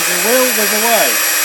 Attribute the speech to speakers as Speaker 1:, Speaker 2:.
Speaker 1: there's a will, there's a way.